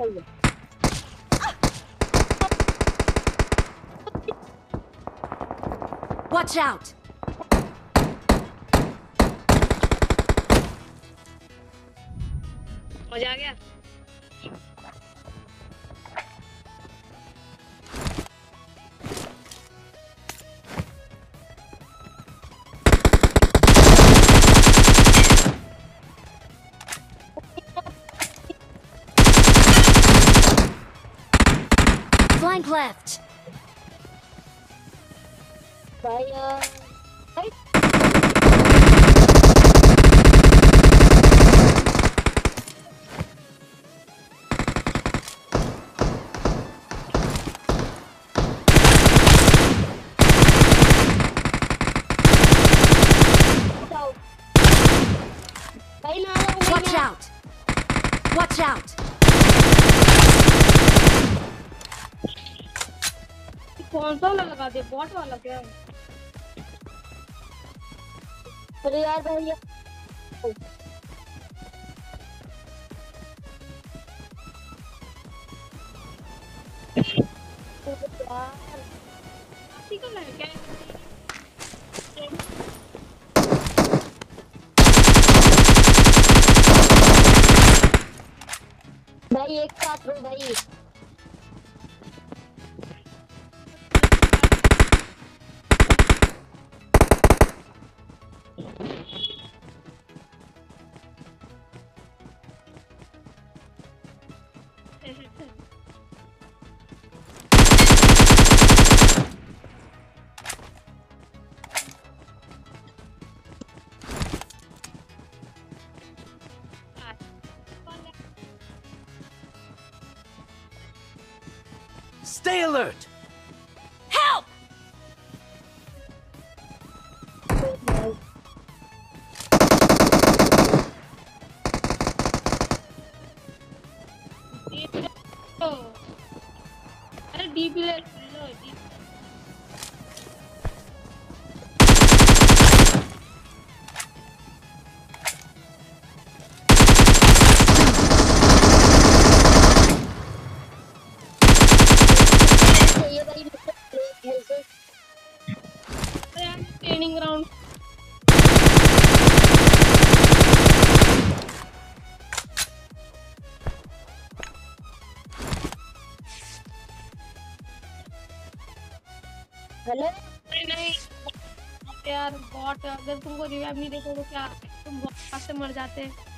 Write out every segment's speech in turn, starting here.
सही Watch out! आ गया Flank left. Fire. Watch out! Watch out! कौन सा वाला लगा दे बॉट वाला क्या? अरे यार है क्या भाई, एक साथ रो भाई। Stay alert! हेलो? नहीं यार, बॉट, अगर तुमको रिवाइव नहीं देखो तो क्या? तुम बॉट से मर जाते।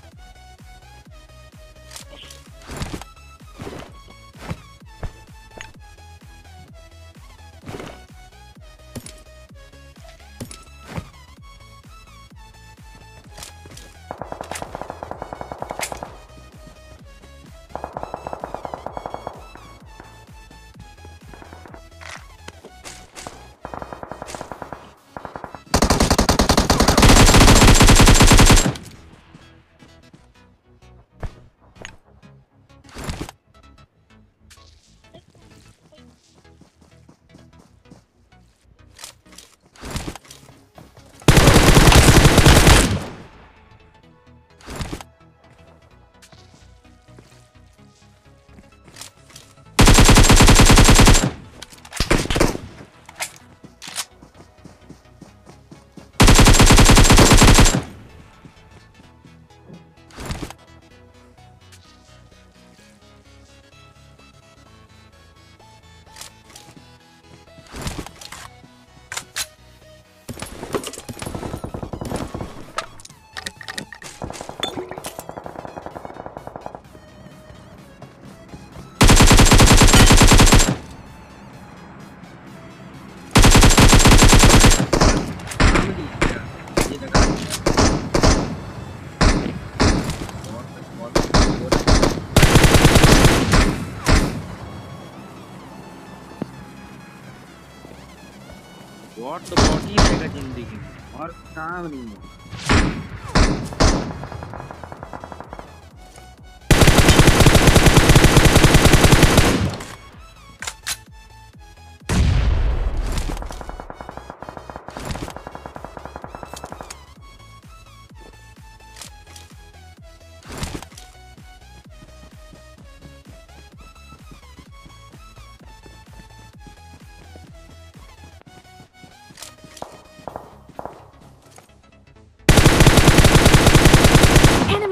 वॉट तो बहुत ही रहेगा ज़िंदगी और काम नहीं है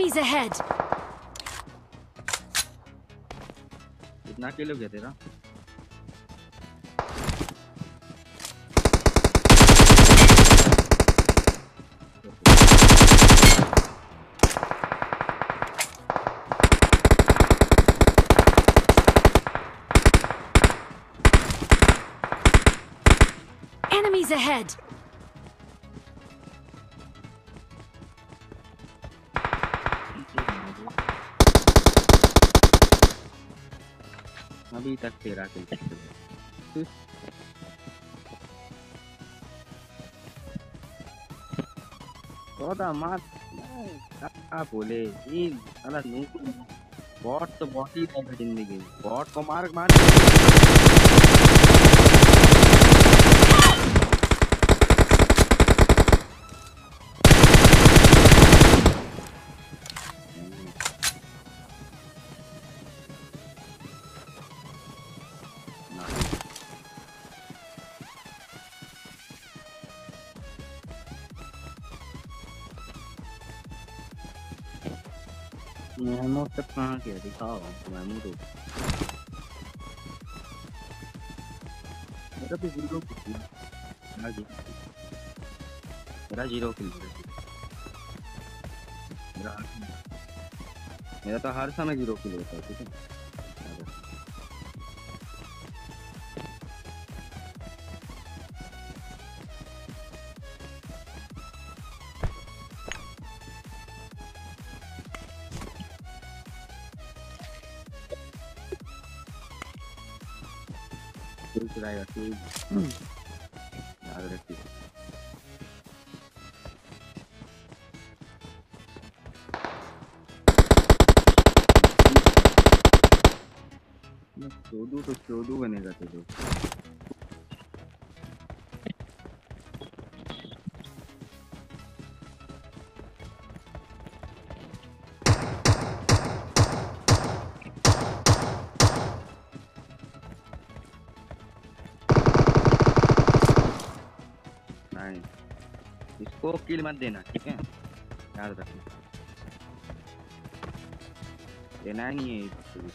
Enemies ahead! कितना किलो गया तेरा Enemies ahead! अभी तक तेरा किल चौदह मार। क्या बोले? ये नू बॉट तो बहुत ही ज़िंदगी बॉट को मार मार। मेमो तक कहाँ गया दिखाओ मेमो तो मेरा मेरा ज़ीरो मेरा ज़ीरो किल मेरा मेरा तो हर समय ज़ीरो किल होता है ठीक है फिर चलाएगा फिर याद रखिए चौदू तो चौदू बनेगा तो इसको किल मत देना ठीक है याद रखना देना ही नहीं है इसको भी।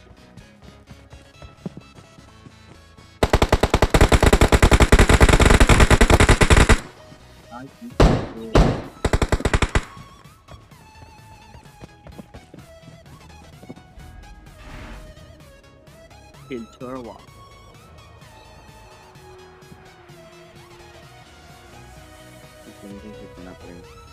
आज की- Kill Chorwa. sentencias en la prensa.